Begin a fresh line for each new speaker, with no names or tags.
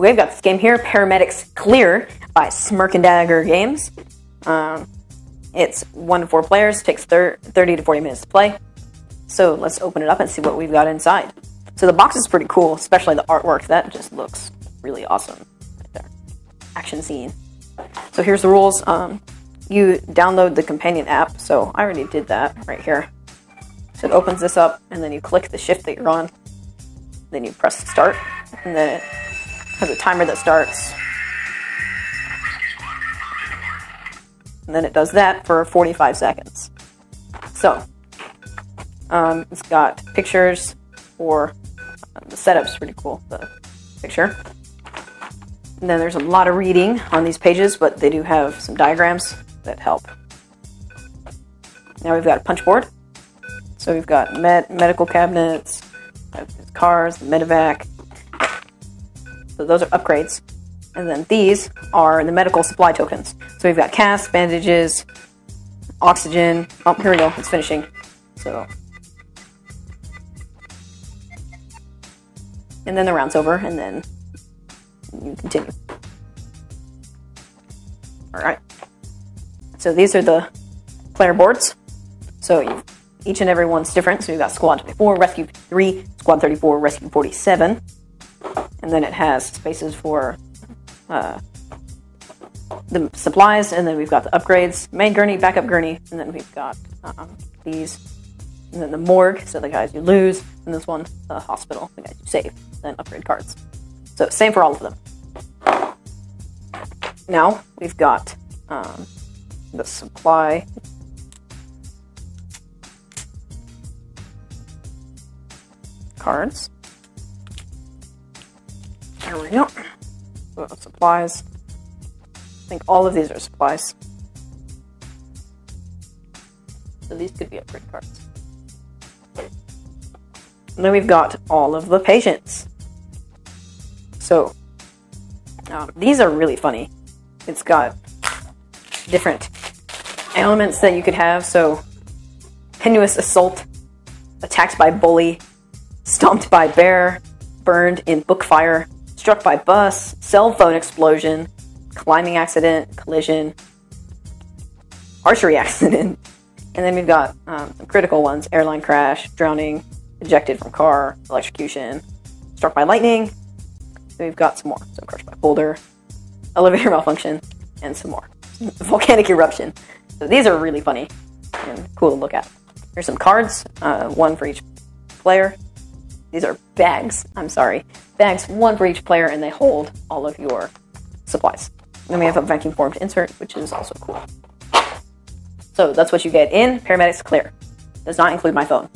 we've got this game here, Paramedics Clear by Smirk and Dagger Games. Um, it's one to four players, takes thir- 30 to 40 minutes to play. So let's open it up and see what we've got inside. So the box is pretty cool, especially the artwork. That just looks really awesome right there. Action scene. So here's the rules. Um, you download the companion app. So I already did that right here. So it opens this up, and then you click the shift that you're on. Then you press start, and then it has a timer that starts. And then it does that for 45 seconds. So, um, it's got pictures for uh, the setup's pretty cool, the picture. And then there's a lot of reading on these pages, but they do have some diagrams that help. Now we've got a punch board. So we've got med- medical cabinets, cars, medevac. So those are upgrades. And then these are the medical supply tokens. So we've got casts, bandages, oxygen. Oh, here we go. It's finishing. So. And then the round's over, and then you continue. Alright. So these are the player boards. So each and every one's different. So you've got Squad 24, Rescue 3, Squad 34, Rescue 47. And then it has spaces for uh, the supplies, and then we've got the upgrades, main gurney, backup gurney, and then we've got um, these, and then the morgue, so the guys you lose, and this one, the hospital, the guys you save, then upgrade cards. So same for all of them. Now we've got um, the supply cards. There we go. Supplies. I think all of these are supplies. So these could be upgrade cards. Then we've got all of the patients. So um, these are really funny. It's got different elements that you could have. So tenuous assault, attacked by bully, stomped by bear, burned in book fire, struck by bus, cell phone explosion, climbing accident, collision, archery accident, and then we've got um, some critical ones: airline crash, drowning, ejected from car, electrocution, struck by lightning. Then we've got some more: so crushed by boulder, elevator malfunction, and some more volcanic eruption. So these are really funny and cool to look at. Here's some cards, uh, one for each player. These are bags. I'm sorry, bags, one for each player, and they hold all of your supplies. Then we have a vacuum formed insert, which is also cool. So that's what you get in Paramedics Clear. Does not include my phone.